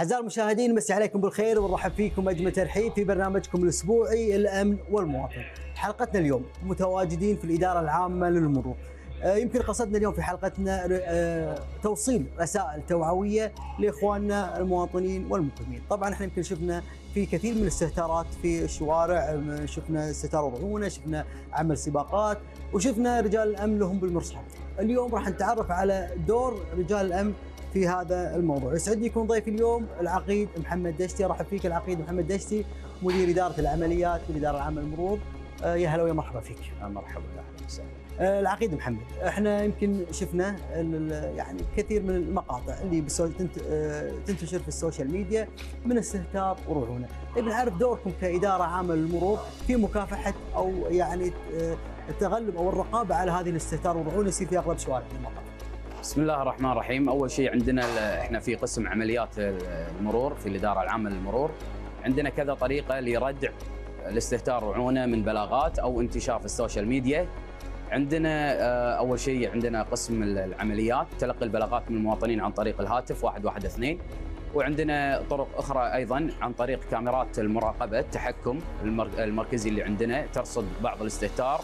أعزائي المشاهدين مسي عليكم بالخير ونرحب فيكم أجمل ترحيب في برنامجكم الأسبوعي الأمن والمواطن. حلقتنا اليوم متواجدين في الإدارة العامة للمرور. آه، يمكن قصدنا اليوم في حلقتنا آه، توصيل رسائل توعوية لإخواننا المواطنين والمقيمين. طبعا إحنا يمكن شفنا في كثير من الاستهتارات في الشوارع، آه، شفنا استهتار وضعونه، شفنا عمل سباقات، وشفنا رجال الأمن لهم بالمرصاد. اليوم راح نتعرف على دور رجال الأمن في هذا الموضوع. يسعدني يكون ضيفي اليوم العقيد محمد دشتي. رحب فيك العقيد محمد دشتي مدير إدارة العمليات في الإدارة العامة للمرور. آه، يا هلا ويا مرحبا فيك. مرحبا أهلا وسهلا. آه، العقيد محمد إحنا يمكن شفنا يعني كثير من المقاطع اللي آه، تنتشر في ال social media من استهتار ورعونه نبي نعرف دوركم كإدارة عامة للمرور في مكافحة أو يعني آه، التغلب أو الرقابة على هذه الاستهتار والرعونه يصير في أغلب شوارع المقاطع. بسم الله الرحمن الرحيم. أول شيء عندنا إحنا في قسم عمليات المرور في الإدارة العامة للمرور. عندنا كذا طريقة لردع الاستهتار رعونه من بلاغات أو انتشار في ال social media. عندنا آه، أول شيء عندنا قسم العمليات تلقي البلاغات من المواطنين عن طريق الهاتف 112 وعندنا طرق أخرى أيضا عن طريق كاميرات المراقبة التحكم المر- المركزي اللي عندنا ترصد بعض الاستهتار.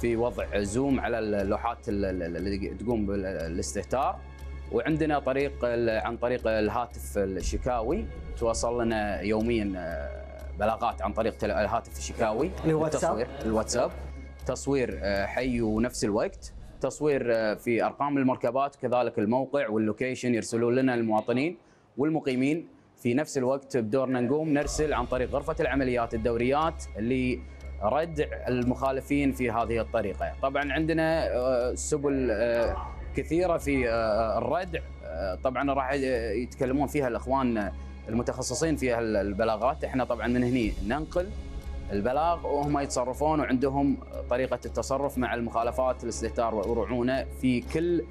في وضع zoom على اللوحات ال- ال- اللي تقوم بالاستهتار. وعندنا طريق عن طريق الهاتف الشكاوي. توصل لنا يوميا آه، بلاغات عن طريق الهاتف الشكاوي. اللي هو واتساب؟ التصوير الواتساب. تصوير آه، حي ونفس الوقت. تصوير آه، في أرقام المركبات كذلك الموقع وال location يرسلون لنا المواطنين والمقيمين. في نفس الوقت بدورنا نقوم نرسل عن طريق غرفة العمليات الدوريات اللي ردع المخالفين في هذه الطريقة، طبعا عندنا آه، سبل آه، كثيرة في آه، الردع طبعا راح يتكلمون فيها الأخوان المتخصصين في البلاغات، إحنا طبعا من هني ننقل البلاغ وهم يتصرفون وعندهم طريقة التصرف مع المخالفات الاستهتار والرعونه في كل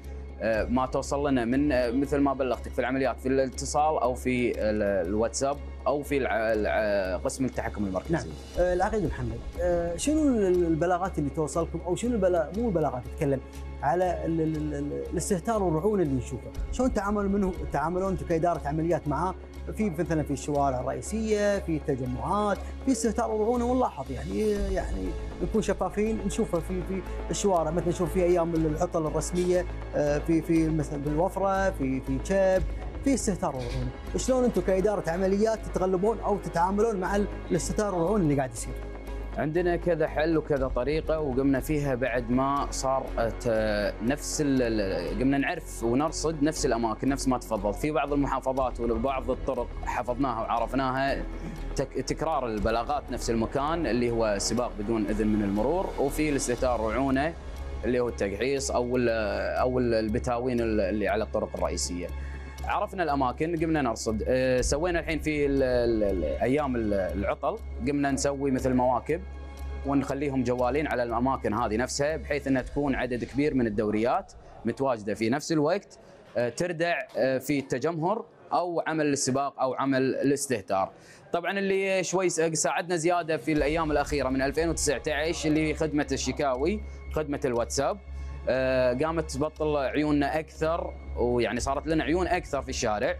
ما توصل لنا من آه، مثل ما بلغتك في العمليات في الاتصال أو في ال- الواتساب أو في الع- قسم التحكم المركزي. نعم. آه، العقيد محمد آه، شنو ال- البلاغات اللي توصلكم أو شنو البلاغ مو البلاغات أتكلم على ال- ال- ال- الاستهتار والرعونه اللي نشوفه، شلون تعاملوا منه تعاملون أنتم كإدارة عمليات معاه في مثلا في الشوارع الرئيسيه، في التجمعات، في استهتار ورعونه ونلاحظ يعني يعني نكون شفافين نشوفه في في الشوارع مثلا نشوف في أيام العطل الرسمية آه، في في مثلا في الوفره في في شب في استهتار ورعونه، شلون أنتم كإدارة عمليات تتغلبون أو تتعاملون مع ال- الاستهتار والرعونه اللي قاعد يصير؟ عندنا كذا حل وكذا طريقة وقمنا فيها بعد ما صار آه، نفس قمنا نعرف ونرصد نفس الأماكن نفس ما تفضلت في بعض المحافظات وبعض الطرق حفظناها وعرفناها تك تكرار البلاغات نفس المكان اللي هو سباق بدون إذن من المرور وفي الاستهتار رعونه اللي هو التقحيص أو أو ال- البتاوين اللي على الطرق الرئيسية. عرفنا الأماكن قمنا نرصد أه، سوينا الحين في أيام ال- العطل قمنا نسوي مثل مواكب ونخليهم جوالين على الأماكن هذه نفسها بحيث إنها تكون عدد كبير من الدوريات متواجدة في نفس الوقت أه، تردع أه، في التجمهر أو عمل السباق أو عمل الاستهتار. طبعا اللي شوي ساعدنا زيادة في الأيام الأخيرة من 2019 اللي خدمة الشكاوي خدمة الواتساب آه، قامت تبطل عيوننا أكثر ويعني صارت لنا عيون أكثر في الشارع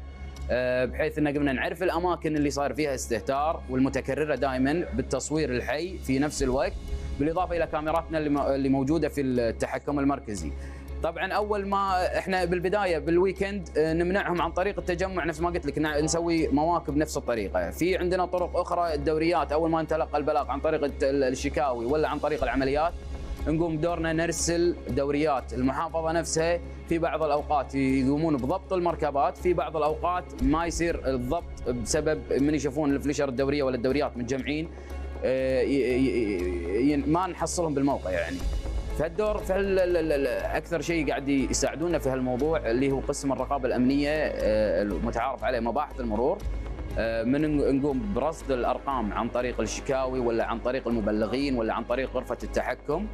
آه، بحيث إن قمنا نعرف الأماكن اللي صار فيها استهتار والمتكررة دائما بالتصوير الحي في نفس الوقت بالإضافة إلى كاميراتنا اللي موجودة في التحكم المركزي. طبعا أول ما إحنا بالبداية بالويكند آه، نمنعهم عن طريق التجمع نفس ما قلت لك نسوي مواكب نفس الطريقة، في عندنا طرق أخرى الدوريات أول ما نتلقى البلاغ عن طريق الشكاوي ولا عن طريق العمليات نقوم بدورنا نرسل دوريات. المحافظة نفسها في بعض الأوقات يقومون بضبط المركبات في بعض الأوقات ما يصير الضبط بسبب من يشوفون الفليشر الدورية ولا الدوريات متجمعين آه، ما نحصلهم بالموقع يعني. فالدور فهل أكثر شيء قاعد يساعدونا في هالموضوع اللي هو قسم الرقابة الأمنية آه، المتعارف عليه مباحث المرور. آه، من نقوم برصد الأرقام عن طريق الشكاوي ولا عن طريق المبلغين ولا عن طريق غرفة التحكم.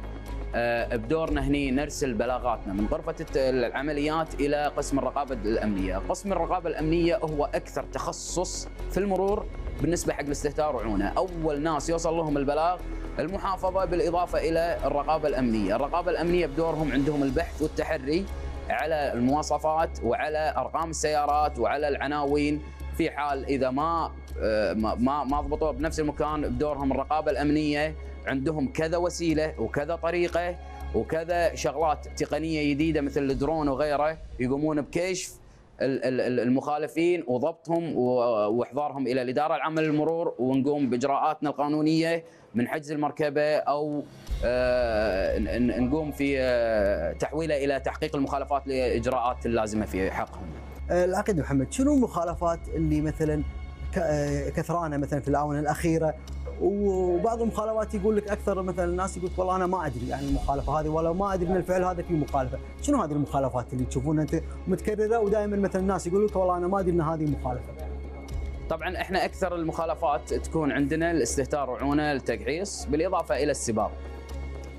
بدورنا هني نرسل بلاغاتنا من غرفة العمليات إلى قسم الرقابة الأمنية، قسم الرقابة الأمنية هو أكثر تخصص في المرور بالنسبة حق الاستهتار وعونه، أول ناس يوصل لهم البلاغ المحافظة بالإضافة إلى الرقابة الأمنية، الرقابة الأمنية بدورهم عندهم البحث والتحري على المواصفات وعلى أرقام السيارات وعلى العناوين. في حال إذا ما آه، ما ما ما ضبطوها بنفس المكان بدورهم الرقابة الأمنية عندهم كذا وسيلة وكذا طريقة وكذا شغلات تقنية جديدة مثل الدرون وغيره يقومون بكشف ال- ال- ال- المخالفين وضبطهم وإحضارهم إلى الإدارة العامة للمرور ونقوم بإجراءاتنا القانونية من حجز المركبة أو آه، نقوم في آه، تحويله إلى تحقيق المخالفات لإجراءات اللازمة في حقهم. آه، العقيد محمد شنو المخالفات اللي مثلا كثرانة مثلا في الآونة الأخيرة وبعض المخالفات يقول لك أكثر مثلا الناس يقول لك والله أنا ما أدري عن المخالفة هذه ولا ما أدري ان الفعل هذا فيه مخالفة، شنو هذه المخالفات اللي تشوفونها أنت متكررة ودائما مثلا الناس يقول لك والله أنا ما أدري إن هذه مخالفة. طبعا إحنا أكثر المخالفات تكون عندنا الاستهتار وعونه التقحيص بالإضافة إلى السباق.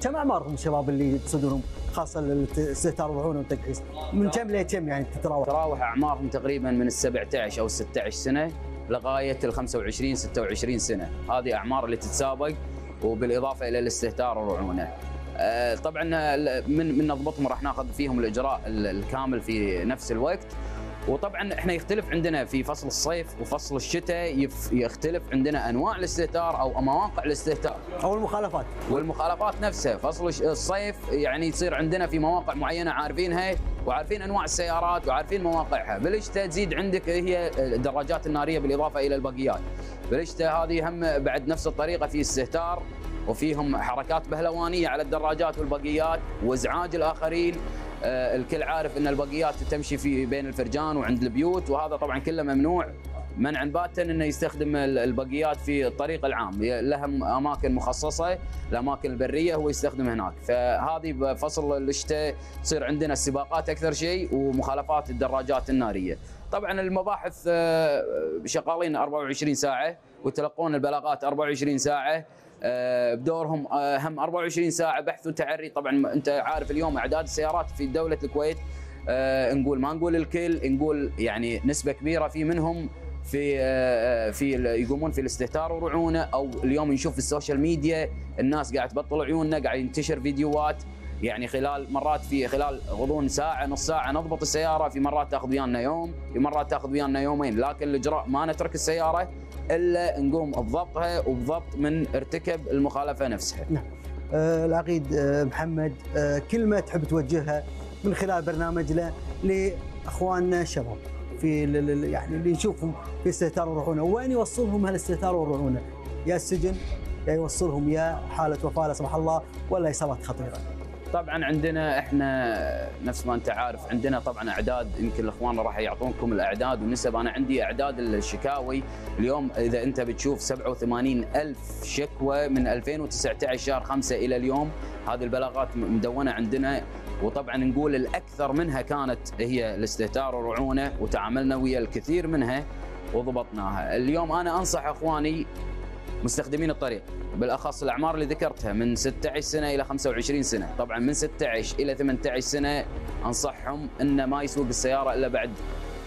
كم أعمارهم الشباب اللي تصدرهم خاصة الاستهتار والعونه والتقحيص؟ من كم لكم يعني تتراوح؟ تراوح أعمارهم تقريبا من ال 17 أو 16 سنة لغاية ال 25 26 سنة، هذه أعمار اللي تتسابق وبالإضافة إلى الاستهتار والرعونه. آه، طبعا من من نضبطهم راح ناخذ فيهم الإجراء ال- الكامل في نفس الوقت وطبعا إحنا يختلف عندنا في فصل الصيف وفصل الشتاء يف- يختلف عندنا أنواع الاستهتار أو مواقع الاستهتار. أو المخالفات. والمخالفات نفسها فصل الصيف يعني يصير عندنا في مواقع معينة عارفينها وعارفين أنواع السيارات وعارفين مواقعها، بالشتاء تزيد عندك هي الدراجات النارية بالإضافة إلى البقيات. بالشتاء هذه هم بعد نفس الطريقة في استهتار. وفيهم حركات بهلوانية على الدراجات والبقيات وإزعاج الآخرين. آه، الكل عارف إن البقيات تمشي في بين الفرجان وعند البيوت وهذا طبعا كله ممنوع. منعا باتا إنه يستخدم ال- البقيات في الطريق العام. لها أماكن مخصصة الأماكن البرية هو يستخدم هناك. فهذه بفصل الشتاء تصير عندنا السباقات أكثر شيء ومخالفات الدراجات النارية. طبعا المباحث آه، شغالين 24 ساعة ويتلقون البلاغات 24 ساعة. بدورهم آه، هم 24 ساعة بحث وتحري. طبعا أنت عارف اليوم أعداد السيارات في دولة الكويت آه، نقول ما نقول الكل نقول يعني نسبة كبيرة في منهم في آه، في يقومون في الاستهتار ورعونه أو اليوم نشوف في ال social media الناس قاعد تبطل عيوننا قاعد ينتشر فيديوهات. يعني خلال مرات في خلال غضون ساعة نص ساعة نضبط السيارة في مرات تأخذ ويانا يوم في مرات تأخذ ويانا يومين لكن الإجراء ما نترك السيارة إلا نقوم بضبطها وبضبط من ارتكب المخالفة نفسها آه، العقيد آه، محمد آه، كلمه تحب توجهها من خلال برنامجنا لإخواننا الشباب في يعني اللي نشوفهم في استهتار والرعونه وين يوصلهم هالاستهتار والرعونه؟ يا السجن يا يوصلهم يا حالة وفاة لا سمح الله ولا إصابات خطيرة. طبعا عندنا إحنا نفس ما أنت عارف عندنا طبعا أعداد يمكن الأخوان راح يعطونكم الأعداد. والنسب أنا عندي أعداد الشكاوي اليوم إذا أنت بتشوف 87 ألف شكوى من 2019 شهر 5 إلى اليوم هذه البلاغات مدونة عندنا. وطبعا نقول الأكثر منها كانت هي الاستهتار والرعونه وتعاملنا ويا الكثير منها وضبطناها. اليوم أنا أنصح أخواني مستخدمين الطريق بالأخص الأعمار اللي ذكرتها من 16 سنة إلى 25 سنة، طبعا من 16 إلى 18 سنة أنصحهم إنه ما يسوق السياره إلا بعد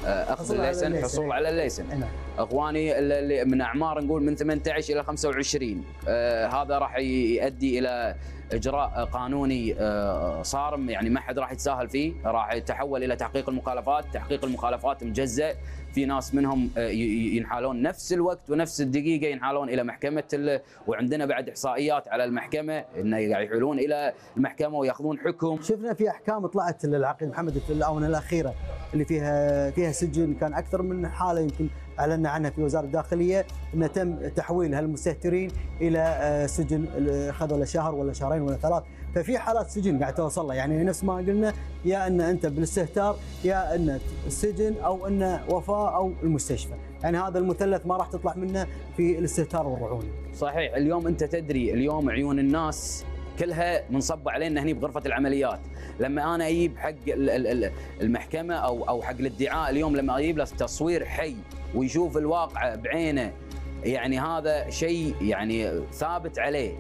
آه، اخذ الليسن. حصول على الليسن. نعم. إخواني اللي من أعمار نقول من 18 إلى 25 آه هذا راح يؤدي إلى إجراء قانوني آه صارم يعني ما حد راح يتساهل فيه. راح يتحول إلى تحقيق المخالفات. تحقيق المخالفات مجزء في ناس منهم آه، ينحالون نفس الوقت ونفس الدقيقة ينحالون إلى محكمة. وعندنا بعد إحصائيات على المحكمة إنه يحولون إلى المحكمه ويأخذون حكم شفنا في أحكام طلعت للعقيد محمد في الآونة الأخيرة اللي فيها فيها سجن كان أكثر من حالة يمكن أعلنا عنها في وزارة الداخلية إنه تم تحويل هالمستهترين إلى آه، سجن آه، خذوا له شهر ولا شهرين ولا ثلاث ففي حالات سجن قاعد توصل له. يعني نفس ما قلنا يا أن أنت بالاستهتار يا أن السجن أو أن وفاة أو المستشفى. يعني هذا المثلث ما راح تطلع منه في الاستهتار والرعونه صحيح. اليوم أنت تدري اليوم عيون الناس كلها منصبة علينا هني بغرفة العمليات. لما أنا أجيب حق ال- ال- ال- المحكمة أو أو حق الادعاء اليوم لما أجيب له تصوير حي ويشوف الواقع بعينه يعني هذا شيء يعني ثابت عليه.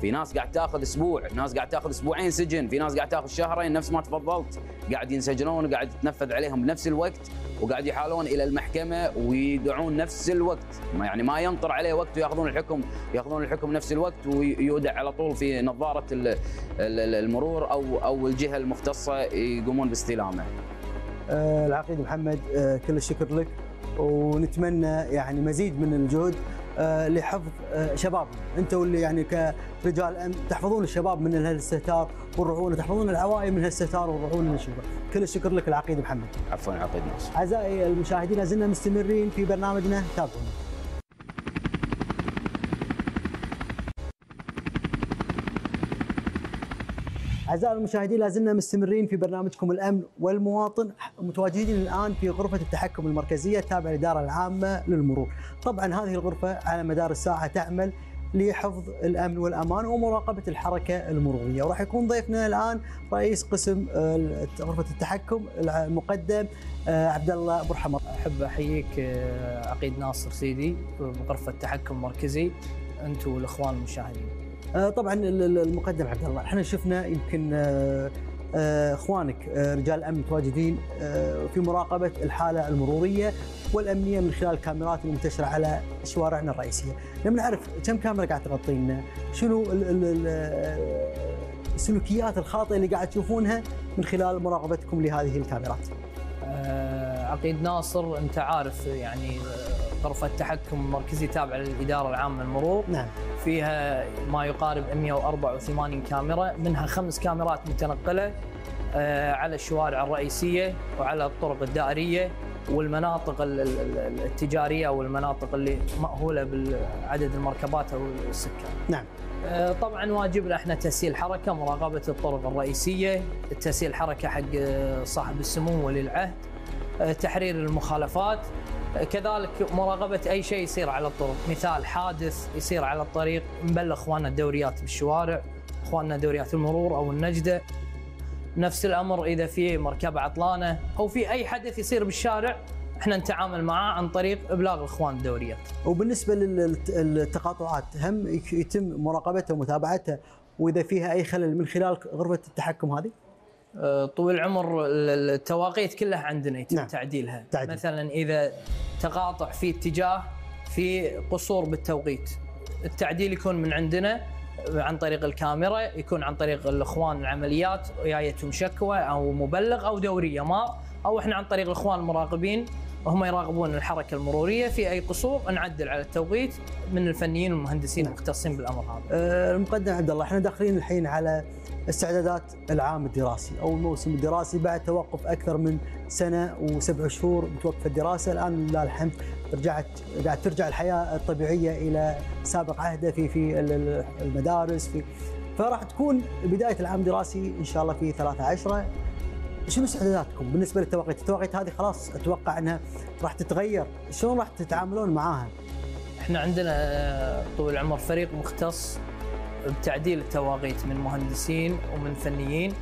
في ناس قاعد تاخذ أسبوع ناس قاعد تاخذ أسبوعين سجن في ناس قاعد تاخذ شهرين نفس ما تفضلت. قاعد ينسجنون وقاعد تنفذ عليهم بنفس الوقت وقاعد يحالون إلى المحكمة ويدعون نفس الوقت. يعني ما ينطر عليه وقت وياخذون الحكم ياخذون الحكم نفس الوقت ويودع على طول في نظارة ال- ال- المرور أو أو الجهة المختصة يقومون باستلامه. آه، العقيد محمد آه، كل الشكر لك. ونتمنى يعني مزيد من الجهد آه، لحفظ آه، شبابنا انت واللي يعني كرجال امن تحفظون الشباب من هالاستهتار والرعونه تحفظون العوائل من هالاستهتار والرعونه اللي نشوفها كل الشكر لك العقيد محمد. عفوا عقيد ناصر أعزائي المشاهدين لازلنا مستمرين في برنامجنا. تابعونا. أعزائي المشاهدين لازلنا مستمرين في برنامجكم الأمن والمواطن متواجدين الآن في غرفة التحكم المركزية التابعة للإدارة العامة للمرور. طبعا هذه الغرفة على مدار الساعة تعمل لحفظ الأمن والأمان ومراقبة الحركة المرورية. وراح يكون ضيفنا الآن رئيس قسم غرفة التحكم المقدم آه، عبد الله أبو رحمه أحب أحييك آه، عقيد ناصر سيدي بغرفه التحكم المركزي انت والاخوان المشاهدين. آه، طبعا ال- ال- المقدم عبد الله إحنا شفنا يمكن آه، آه، إخوانك رجال الأمن متواجدين في مراقبة الحالة المرورية والأمنية من خلال الكاميرات المنتشرة على شوارعنا الرئيسية. نبي نعرف كم كاميرا قاعد تغطي لنا؟ شنو ال- ال- ال- السلوكيات الخاطئة اللي قاعد تشوفونها من خلال مراقبتكم لهذه الكاميرات؟ عقيد ناصر أنت عارف يعني غرفه التحكم المركزي تابعه للإدارة العامة للمرور نعم فيها ما يقارب 184 كاميرا منها خمس كاميرات متنقلة آه، على الشوارع الرئيسية وعلى الطرق الدائرية والمناطق ال- ال- ال- التجارية والمناطق اللي مأهولة بعدد المركبات أو السكان. نعم آه، طبعا واجبنا إحنا تسهيل حركة مراقبة الطرق الرئيسية تسهيل حركة حق آه، صاحب السمو ولي العهد تحرير المخالفات كذلك مراقبة أي شيء يصير على الطرق. مثال حادث يصير على الطريق نبلغ إخواننا الدوريات بالشوارع إخواننا دوريات المرور أو النجدة. نفس الأمر إذا في مركبه عطلانة أو في أي حدث يصير بالشارع إحنا نتعامل معاه عن طريق إبلاغ إخوان الدوريات. وبالنسبة للتقاطعات هم يتم مراقبتها ومتابعتها وإذا فيها أي خلل من خلال غرفة التحكم هذه؟ آه، طول العمر ال- التواقيت كلها عندنا يتم نعم. تعديلها تعديل. مثلا إذا تقاطع في اتجاه في قصور بالتوقيت التعديل يكون من عندنا عن طريق الكاميرا يكون عن طريق الإخوان العمليات جايتهم شكوى أو مبلغ أو دوريه ما أو إحنا عن طريق الإخوان المراقبين وهم يراقبون الحركة المرورية في أي قصور نعدل على التوقيت من الفنيين والمهندسين المختصين بالأمر هذا. آه، المقدم عبد الله إحنا داخلين الحين على استعدادات العام الدراسي. أو الموسم الدراسي بعد توقف أكثر من سنة وسبع شهور بتوقف الدراسة. الآن لله الحمد رجعت قاعد ترجع الحياة الطبيعية إلى سابق عهده في في ال- ال- المدارس. في فراح تكون بداية العام الدراسي إن شاء الله في 13 شنو استعداداتكم بالنسبة للتوقيت؟ التوقيت هذه خلاص أتوقع إنها راح تتغير، شلون راح تتعاملون معاها؟ إحنا عندنا طول العمر فريق مختص. بتعديل التواقيت من مهندسين ومن فنيين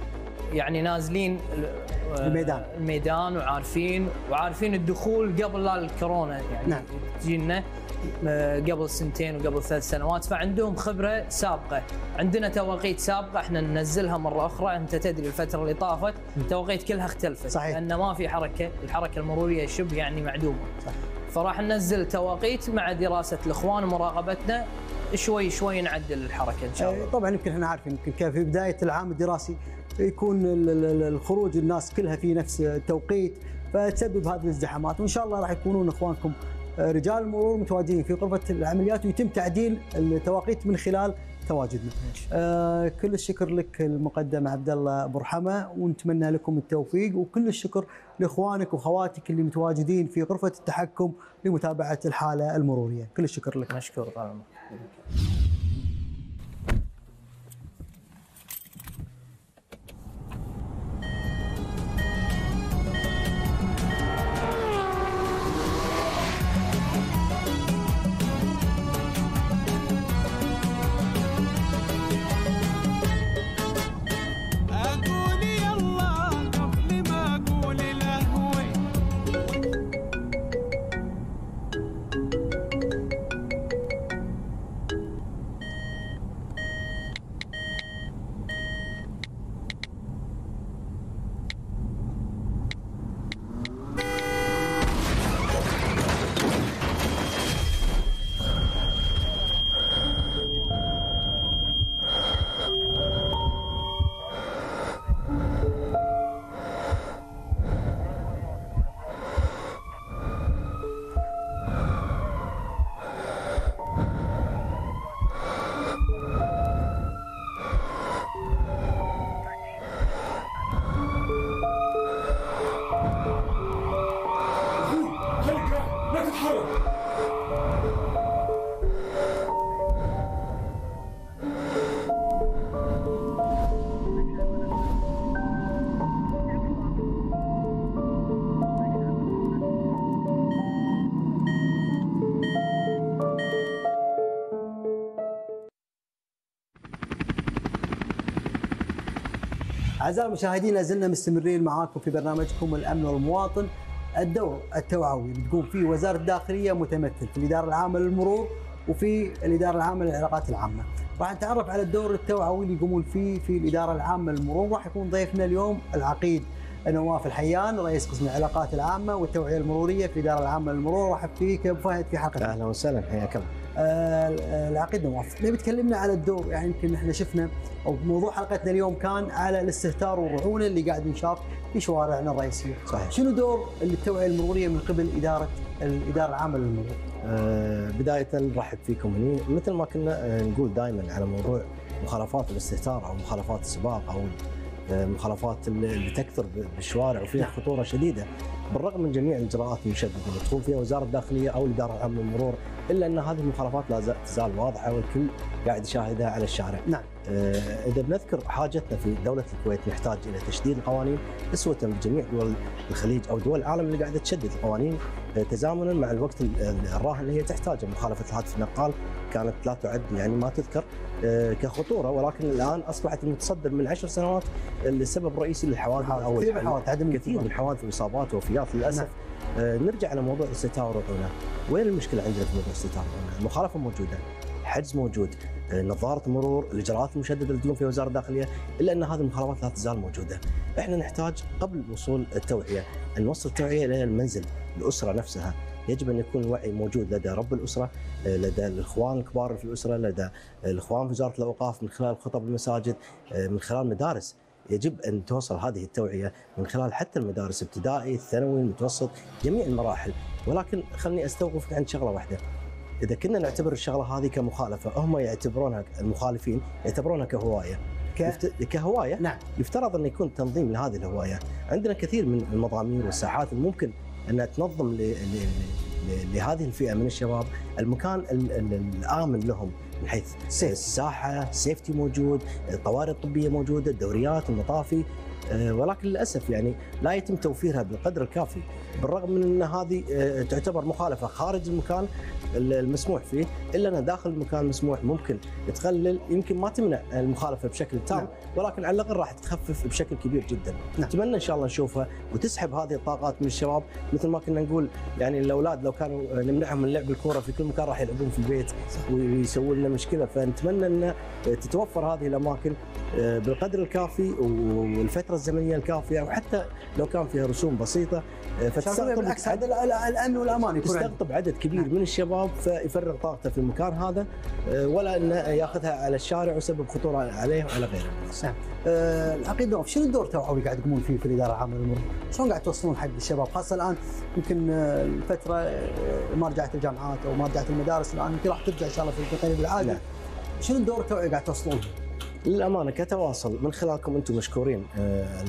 يعني نازلين آه، الميدان. الميدان وعارفين وعارفين الدخول قبل لا الكورونا يعني نعم. تجينا آه، قبل سنتين وقبل ثلاث سنوات فعندهم خبرة سابقة، عندنا تواقيت سابقة إحنا ننزلها مرة أخرى انت تدري الفترة اللي طافت التواقيت كلها اختلفت صحيح. لأن ما في حركة، الحركة المرورية شبه يعني معدومة. صح. فراح ننزل تواقيت مع دراسة الإخوان ومراقبتنا شوي شوي نعدل الحركة إن شاء الله. آه، طبعا يمكن إحنا عارفين يمكن كان في بداية العام الدراسي يكون ال- ال- ال- الخروج الناس كلها في نفس التوقيت فتسبب هذه الازدحامات وإن شاء الله راح يكونون إخوانكم آه، رجال المرور متواجدين في غرفة العمليات ويتم تعديل التواقيت من خلال تواجدنا. آه كل الشكر لك المقدم عبد الله أبو رحمة ونتمنى لكم التوفيق وكل الشكر لإخوانك وأخواتك اللي متواجدين في غرفة التحكم لمتابعة الحالة المرورية، كل الشكر لك. مشكور طال عمرك. أعزائي المشاهدين لازلنا مستمرين معاكم في برنامجكم الأمن والمواطن. الدور التوعوي اللي تقوم فيه وزارة الداخلية متمثل في الإدارة العامة للمرور وفي الإدارة العامة للعلاقات العامة. راح نتعرف على الدور التوعوي اللي يقومون فيه في الإدارة العامة للمرور. راح يكون ضيفنا اليوم العقيد نواف الحيان رئيس قسم العلاقات العامة والتوعية المرورية في الإدارة العامة للمرور. رحب فيك أبو فهد في حلقة أهلا وسهلا حياك الله. العقيد نواف نبي تكلمنا على الدور يعني يمكن إحنا شفنا أو موضوع حلقتنا اليوم كان على الاستهتار والرعونة اللي قاعد ينشاف في شوارعنا الرئيسية. صحيح. شنو دور التوعيه المرورية من قبل إدارة الاداره العامه للمرور؟ آه بداية نرحب فيكم هني مثل ما كنا آه نقول دائما على موضوع مخالفات الاستهتار أو مخالفات السباق أو المخالفات اللي تكثر بالشوارع وفيها خطورة شديدة بالرغم من جميع الإجراءات المشدده اللي تقوم فيها وزارة الداخلية أو الإدارة العامة للمرور إلا أن هذه المخالفات لا زال- تزال واضحة والكل قاعد يشاهدها على الشارع. نعم. آه، إذا بنذكر حاجتنا في دولة الكويت نحتاج إلى تشديد القوانين أسوة بجميع دول الخليج أو دول العالم اللي قاعدة تشدد القوانين آه، تزامنا مع الوقت ال- ال- الراهن اللي هي تحتاجه. مخالفة الهاتف النقال كانت لا تعد يعني ما تذكر آه، كخطورة. ولكن الآن أصبحت المتصدر من عشر سنوات السبب الرئيسي للحوادث أو كثير الحوادث. عدم كثير من. الحوادث واصابات ووفيات للأسف. نعم. نرجع على موضوع الاستهتار والرعونه وين المشكلة عندنا في موضوع الاستهتار والرعونه؟ المخالفه موجودة. حجز موجود آه، نظارة مرور الإجراءات المشدده اللي تقوم فيها وزارة الداخلية إلا أن هذه المخالفات لا تزال موجودة. إحنا نحتاج قبل وصول التوعية أن نوصل التوعية إلى المنزل الأسرة نفسها. يجب أن يكون الوعي موجود لدى رب الأسرة آه، لدى الإخوان الكبار في الأسرة لدى الإخوان في وزارة الأوقاف من خلال خطب المساجد آه، من خلال مدارس. يجب أن توصل هذه التوعية من خلال حتى المدارس ابتدائي الثانوي المتوسط جميع المراحل. ولكن خلني استوقف عند شغلة واحدة. إذا كنا نعتبر الشغلة هذه كمخالفة هم يعتبرونها المخالفين يعتبرونها كهواية. ك... كهواية؟ نعم. يفترض أن يكون تنظيم لهذه الهواية. عندنا كثير من المضامير والساحات اللي ممكن انها تنظم ل... ل... ل... لهذه الفئة من الشباب المكان ال... ال... الآمن لهم من حيث. الساحة، السيفتي موجود، الطوارئ الطبية موجودة، الدوريات، المطافي. ولكن للأسف يعني لا يتم توفيرها بالقدر الكافي بالرغم من إن هذه آه، تعتبر مخالفة خارج المكان المسموح فيه إلا أن داخل المكان المسموح ممكن تقلل يمكن ما تمنع المخالفة بشكل تام نعم. ولكن على الأقل راح تخفف بشكل كبير جدا نعم. نتمنى إن شاء الله نشوفها وتسحب هذه الطاقات من الشباب مثل ما كنا نقول يعني الأولاد لو كانوا نمنعهم من لعب الكورة في كل مكان راح يلعبون في البيت ويسوون لنا مشكلة فنتمنى إن تتوفر هذه الأماكن آه، بالقدر الكافي والفترة الزمنية الكافيه وحتى لو كان فيها رسوم بسيطة آه، فتستقطب بالعكس هذا ال- ال- الامن والامان يكون. تستقطب عدد كبير من الشباب فيفرغ طاقته في المكان هذا آه، ولا إنه ياخذها على الشارع ويسبب خطورة عليه وعلى غيره. نعم. آه، العقيد نواف شنو الدور التوعوي قاعد تقومون فيه في الإدارة العامة للمرور؟ شلون قاعد توصلون حق الشباب خاصة الآن يمكن الفترة ما رجعت الجامعات أو ما رجعت المدارس الآن يمكن راح ترجع إن شاء الله في قريب العاده. نعم. شنو الدور التوعوي قاعد توصلون؟ للأمانة كتواصل من خلالكم أنتم مشكورين آه،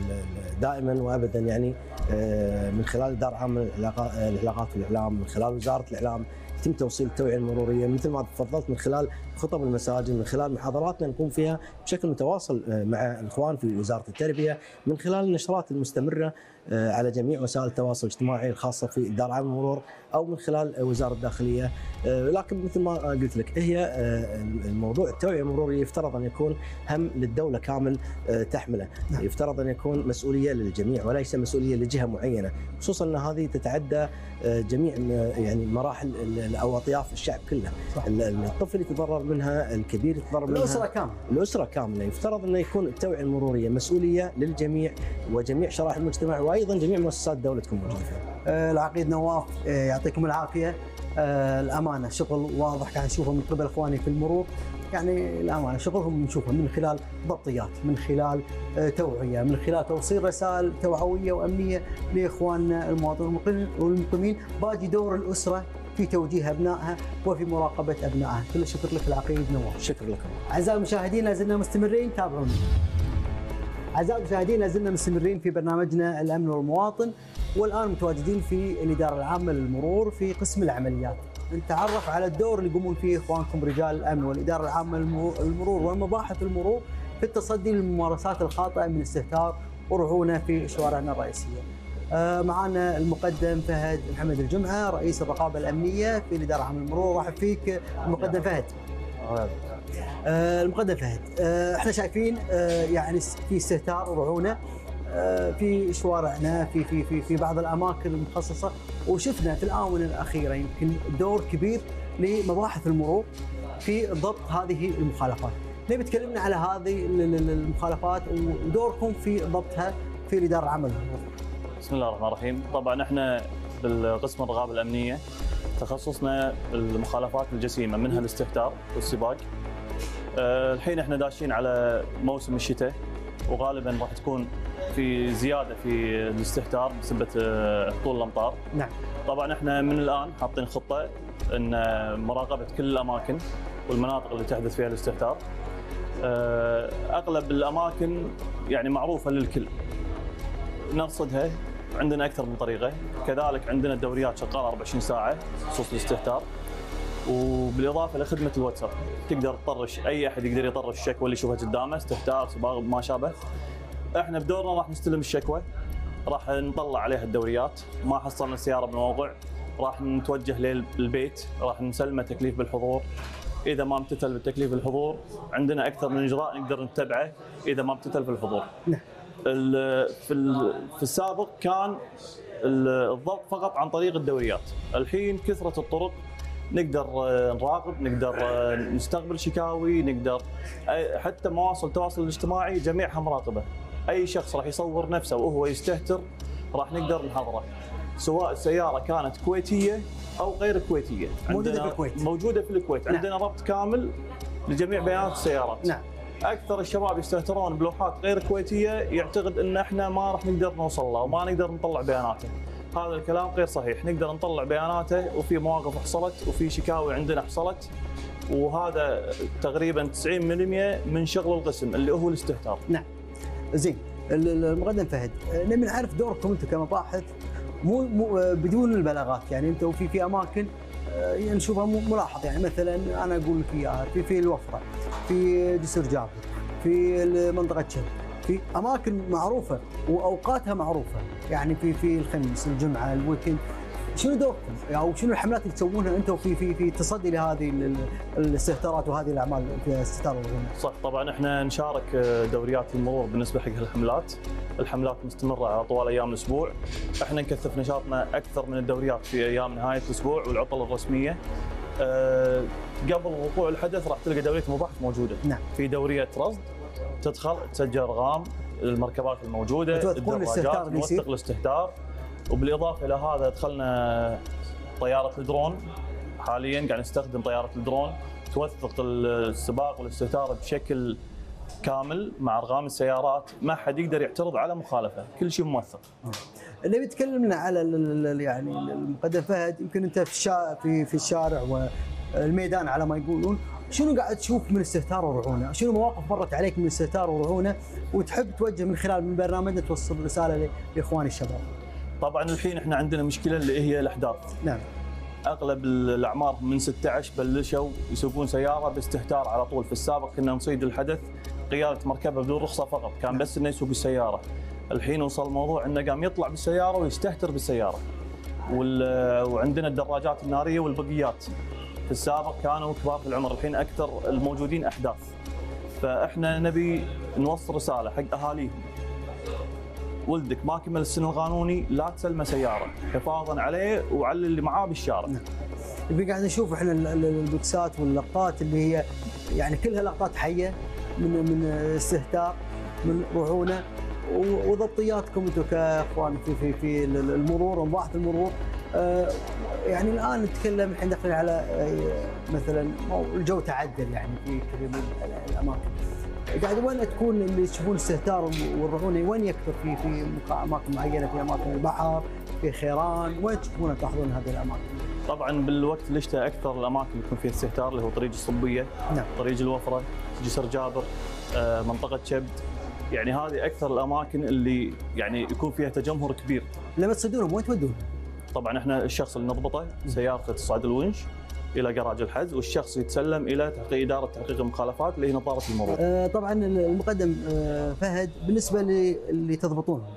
دائما وابدا يعني آه، من خلال الاداره العامه للعلاقات والاعلام من خلال وزارة الإعلام يتم توصيل التوعيه المرورية. مثل ما تفضلت من خلال خطب المساجد من خلال محاضراتنا نقوم فيها بشكل متواصل آه، مع الإخوان في وزارة التربية من خلال النشرات المستمرة على جميع وسائل التواصل الاجتماعي الخاصة في الاداره العامه للمرور أو من خلال آه، وزارة الداخلية آه، لكن مثل ما قلت لك هي آه، الموضوع التوعية المرورية يفترض أن يكون هم للدولة كامل آه، تحمله نعم. يفترض أن يكون مسؤولية للجميع وليس مسؤولية لجهة معينة خصوصا أن هذه تتعدى آه، جميع يعني مراحل أو أطياف الشعب كله صح. الطفل يتضرر منها الكبير يتضرر منها الأسرة كاملة. الأسرة كاملة يفترض انه يكون التوعية المرورية مسؤولية للجميع وجميع شرائح المجتمع وأيضا جميع مؤسسات الدولة تكون موجوده فيها. آه، العقيد نواف آه، يعطيكم العافية آه، الأمانة شغل واضح قاعد نشوفه من قبل إخواني في المرور يعني الأمانة شغلهم نشوفه من خلال ضبطيات من خلال توعية من خلال توصيل رسائل توعوية وأمنية لاخواننا المواطنين والمقيمين- باقي دور الأسرة في توجيه أبنائها وفي مراقبة أبنائها كل الشكر لك العقيد نواف شكرا لكم. أعزائي المشاهدين لازلنا مستمرين تابعونا. أعزائي المشاهدين لازلنا مستمرين في برنامجنا الأمن والمواطن والآن متواجدين في الإدارة العامة للمرور في قسم العمليات. نتعرف على الدور اللي يقومون فيه إخوانكم رجال الأمن والإدارة العامة للمرو- للمرور ومباحث المرور في التصدي للممارسات الخاطئة من استهتار ورعونة في شوارعنا الرئيسية. آه، معنا المقدم فهد محمد الجمعة رئيس الرقابة الأمنية في الإدارة العامة للمرور رحب فيك المقدم فهد. آه، المقدم فهد آه، إحنا شايفين آه، يعني في استهتار ورعونه آه، في شوارعنا في في في في بعض الأماكن المخصصة وشفنا في الآونة الأخيرة يمكن دور كبير لمباحث المرور في ضبط هذه المخالفات. نبي تكلمنا على هذه ال- ال- المخالفات ودوركم في ضبطها في الإدارة العامه. بسم الله الرحمن الرحيم طبعا إحنا بالقسم الرقابة الأمنية تخصصنا المخالفات الجسيمة منها الاستهتار والسباق. أه، الحين إحنا داشين على موسم الشتاء وغالبا راح تكون في زيادة في الاستهتار بسبب أه، هطول الأمطار. نعم. طبعا إحنا من الآن حاطين خطة إن مراقبة كل الأماكن والمناطق اللي تحدث فيها الاستهتار. أه، أغلب الأماكن يعني معروفة للكل. نرصدها عندنا أكثر من طريقه كذلك عندنا الدوريات شغالة 24 ساعة بخصوص الاستهتار. وبالإضافة لخدمة الواتساب. تقدر تطرش أي أحد يقدر يطرش الشكوى اللي يشوفها قدامه استهتار صباغ ما شابه. إحنا بدورنا راح نستلم الشكوى. راح نطلع عليها الدوريات. ما حصلنا السيارة بالموضع راح نتوجه للبيت. راح نسلمه تكليف بالحضور. إذا ما امتثل بالتكليف بالحضور عندنا أكثر من إجراء نقدر نتبعه إذا ما امتثل في الحضور نعم. في في السابق كان ال- الضبط فقط عن طريق الدوريات الحين كثرة الطرق نقدر آه، نراقب نقدر آه، نستقبل شكاوي نقدر حتى مواصل التواصل الاجتماعي جميعها مراقبة أي شخص راح يصور نفسه وهو يستهتر راح نقدر نحضره سواء السيارة كانت كويتية أو غير كويتية موجودة عندنا- في الكويت. موجودة في الكويت نعم. عندنا ربط كامل لجميع بيانات السيارات نعم. أكثر الشباب يستهترون بلوحات غير كويتيه يعتقد إن إحنا ما راح نقدر نوصل له وما نقدر نطلع بياناته. هذا الكلام غير صحيح. نقدر نطلع بياناته وفي مواقف حصلت وفي شكاوي عندنا حصلت وهذا تقريبا 90% من شغل القسم اللي هو الاستهتار. زين ال- ال- المقدم فهد نبي نعرف دوركم أنتم كمباحث مو, مو بدون البلاغات يعني أنتم في في أماكن آه، يعني نشوفها ملاحظ. يعني مثلا أنا أقول لك إياها في في الوفرة في جسر جابر في منطقه شد في أماكن معروفة وأوقاتها معروفة. يعني في في الخميس الجمعة الويكند. شنو دوركم أو شنو الحملات اللي تسوونها أنتم في في في التصدي لهذه الاستهتارات وهذه الأعمال في استهتار صح طبعا إحنا نشارك آه، دوريات المرور بالنسبة حق الحملات، الحملات مستمرة على طوال أيام الأسبوع، إحنا نكثف نشاطنا أكثر من الدوريات في أيام نهاية الأسبوع والعطل الرسمية. آه، قبل وقوع الحدث راح تلقى دورية مباحث موجودة. نعم. في دورية رصد تدخل تسجل أرقام المركبات الموجودة الدراجات توثق الاستهتار. وبالإضافة إلى هذا دخلنا طيارة الدرون. حاليا قاعد نستخدم طيارة الدرون توثق السباق والاستتار بشكل كامل مع أرقام السيارات. ما حد يقدر يعترض على مخالفة كل شيء موثق. اللي بيتكلمنا على يعني المقدم فهد. يمكن أنت في في في الشارع والميدان على ما يقولون. شنو قاعد تشوف من استهتار ورعونة؟ شنو مواقف مرت عليك من استهتار ورعونة وتحب توجه من خلال من برنامجنا توصل رسالة لإخواني الشباب؟ طبعا الحين إحنا عندنا مشكلة اللي هي الأحداث. نعم. أغلب الأعمار من 16 بلشوا يسوقون سيارة باستهتار على طول. في السابق كنا نصيد الحدث قيادة مركبة بدون رخصة فقط كان نعم. بس إنه يسوق السيارة. الحين وصل الموضوع إنه قام يطلع بالسيارة ويستهتر بالسيارة. وال... وعندنا الدراجات النارية والبقيات. في السابق كانوا كبار في العمر الحين أكثر الموجودين أحداث. فإحنا نبي نوصل رسالة حق أهاليهم. ولدك ما كمل السن القانوني لا تسلمه سيارة حفاظا عليه وعلى اللي معاه بالشارع. نعم. قاعد نشوف إحنا البوكسات واللقطات اللي هي يعني كلها لقطات حية من من استهتار من رعونة وضبطياتكم أنتم كإخوان في في في المرور ومباحث المرور آه، يعني الآن نتكلم إحنا داخلين على آه، مثلا الجو تعدل يعني في كثير من الأماكن قاعد وين تكون اللي تشوفون الاستهتار والرعونه وين يكثر في في أماكن معينة في أماكن البحر في خيران وين تشوفون تلاحظون هذه الأماكن؟ طبعا بالوقت الشتاء أكثر الأماكن اللي يكون فيها استهتار اللي هو طريق الصبية نعم. طريق الوفرة جسر جابر آه، منطقة شبد يعني هذه أكثر الأماكن اللي يعني يكون فيها تجمهر كبير لما تصيدونهم وين تودونهم؟ طبعا إحنا الشخص اللي نضبطه سيارته تصعد الونش إلى جراج الحجز والشخص يتسلم إلى تحقيق إدارة تحقيق المخالفات اللي هي نظارة المرور. آه طبعا المقدم آه فهد بالنسبة للي تضبطونهم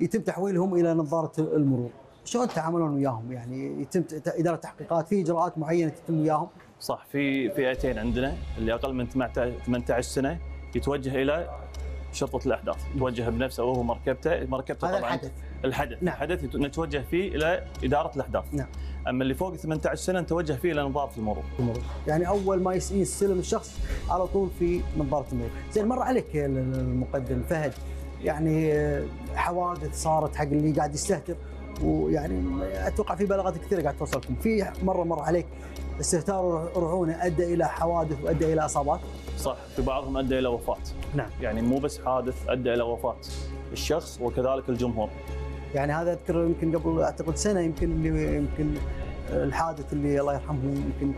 يتم تحويلهم إلى نظارة المرور. شلون تتعاملون وياهم؟ يعني يتم إدارة تحقيقات في إجراءات معينة تتم وياهم؟ صح في فئتين عندنا اللي أقل من 18 سنة يتوجه إلى شرطة الأحداث، يتوجه بنفسه وهو مركبته، مركبته طبعا الحدث الحدث نعم. الحدث نتوجه فيه إلى إدارة الاحداث نعم. أما اللي فوق 18 سنة نتوجه فيه إلى نظارة المرور. المرور يعني أول ما يستلم الشخص على طول في نظارة المرور. زين مر عليك المقدم فهد. يعني حوادث صارت حق اللي قاعد يستهتر ويعني أتوقع في بلاغات كثيرة قاعد توصلكم. في مرة مر عليك استهتار رعونة أدى إلى حوادث وأدى إلى إصابات؟ صح في بعضهم أدى إلى وفاة. نعم. يعني مو بس حادث أدى إلى وفاة. الشخص وكذلك الجمهور. يعني هذا أذكر يمكن قبل أعتقد سنة يمكن اللي يمكن الحادث اللي الله يرحمه يمكن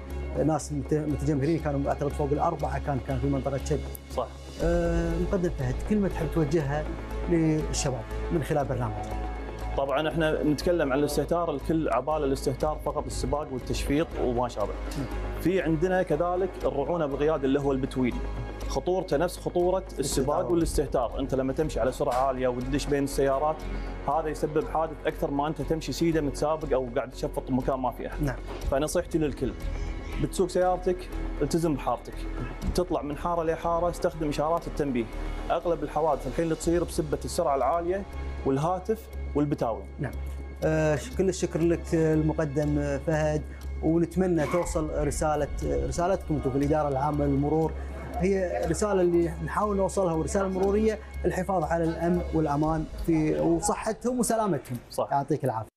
ناس متجمهرين كانوا أعتقد فوق الأربعة كان كان في منطقة شب صح. آه مقدم فهد كلمة تحب توجهها للشباب من خلال برنامجك طبعا إحنا نتكلم عن الاستهتار الكل عباله الاستهتار فقط السباق والتشفيط وما شابه. نعم. في عندنا كذلك الرعونة بالقياده اللي هو البتويني خطورته نفس خطورة السباق والاستهتار. انت لما تمشي على سرعة عالية وتدش بين السيارات هذا يسبب حادث أكثر ما أنت تمشي سيدة متسابق أو قاعد تشفط مكان ما في احد نعم. فنصيحتي للكل. بتسوق سيارتك التزم بحارتك. تطلع من حارة لحاره استخدم إشارات التنبيه. أغلب الحوادث الحين اللي تصير بسبة السرعة العالية والهاتف والبتاوي. نعم. آه كل الشكر لك آه، المقدم آه، فهد. ونتمنى توصل رسالة آه، رسالتكم أنتم في الاداره العامه للمرور هي الرساله اللي نحاول نوصلها ورسالة مرورية الحفاظ على الأمن والأمان في وصحتهم وسلامتهم صح. يعطيك العافية